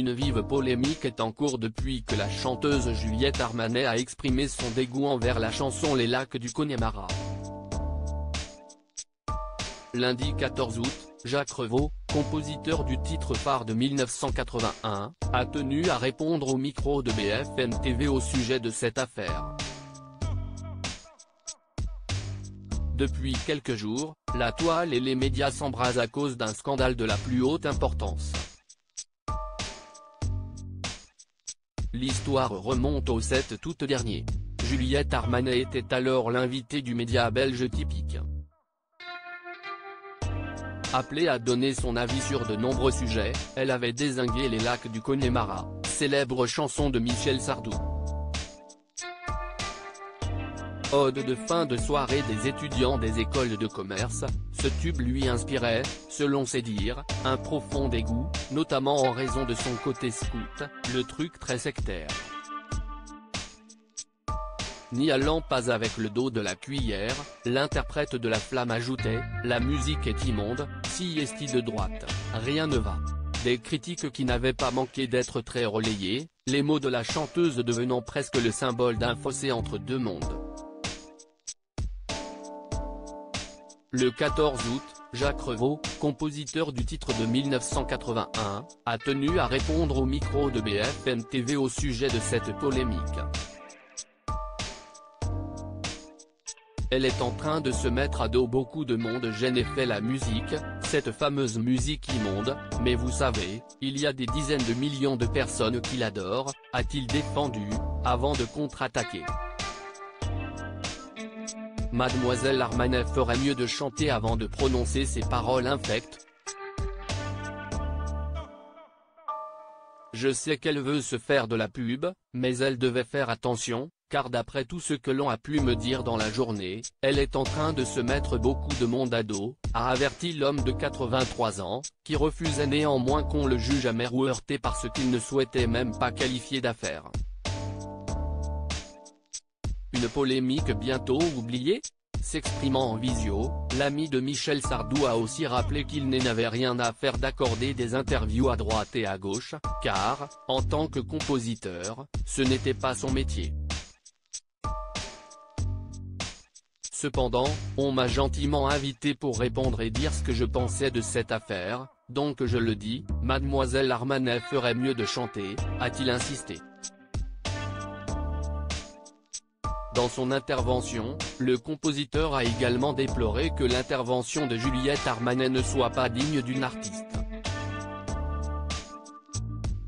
Une vive polémique est en cours depuis que la chanteuse Juliette Armanet a exprimé son dégoût envers la chanson Les Lacs du Connemara. Lundi 14 août, Jacques Revaux, compositeur du titre phare de 1981, a tenu à répondre au micro de BFM TV au sujet de cette affaire. Depuis quelques jours, la toile et les médias s'embrasent à cause d'un scandale de la plus haute importance. L'histoire remonte au 7 août dernier. Juliette Armanet était alors l'invitée du média belge typique. Appelée à donner son avis sur de nombreux sujets, elle avait désingué les lacs du Connemara, célèbre chanson de Michel Sardou. Ode de fin de soirée des étudiants des écoles de commerce, ce tube lui inspirait, selon ses dires, un profond dégoût, notamment en raison de son côté scout, le truc très sectaire. N'y allant pas avec le dos de la cuillère, l'interprète de la flamme ajoutait, la musique est immonde, si est de droite, rien ne va. Des critiques qui n'avaient pas manqué d'être très relayées, les mots de la chanteuse devenant presque le symbole d'un fossé entre deux mondes. Le 14 août, Jacques Revaux, compositeur du titre de 1981, a tenu à répondre au micro de BFM TV au sujet de cette polémique. Elle est en train de se mettre à dos beaucoup de monde gêne et fait la musique, cette fameuse musique immonde, mais vous savez, il y a des dizaines de millions de personnes qui l'adorent, a-t-il défendu, avant de contre-attaquer. Mademoiselle Armanet ferait mieux de chanter avant de prononcer ces paroles infectes. Je sais qu'elle veut se faire de la pub, mais elle devait faire attention, car d'après tout ce que l'on a pu me dire dans la journée, elle est en train de se mettre beaucoup de monde à dos, a averti l'homme de 83 ans, qui refusait néanmoins qu'on le juge amer ou heurté parce qu'il ne souhaitait même pas qualifier d'affaire. Polémique bientôt oubliée S'exprimant en visio, l'ami de Michel Sardou a aussi rappelé qu'il n'avait rien à faire d'accorder des interviews à droite et à gauche, car, en tant que compositeur, ce n'était pas son métier. Cependant, on m'a gentiment invité pour répondre et dire ce que je pensais de cette affaire, donc je le dis, mademoiselle Armanet ferait mieux de chanter, a-t-il insisté. Dans son intervention, le compositeur a également déploré que l'intervention de Juliette Armanet ne soit pas digne d'une artiste.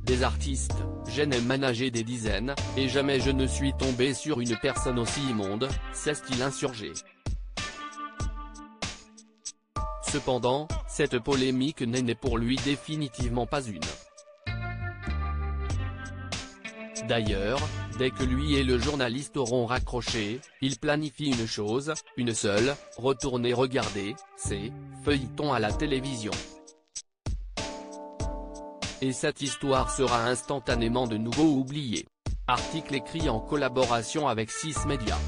Des artistes, j'en ai managé des dizaines, et jamais je ne suis tombé sur une personne aussi immonde, cesse-t-il insurgé. Cependant, cette polémique n'est pour lui définitivement pas une. D'ailleurs, dès que lui et le journaliste auront raccroché, il planifie une chose, une seule, retourner regarder, c'est, feuilleton à la télévision. Et cette histoire sera instantanément de nouveau oubliée. Article écrit en collaboration avec 6 médias.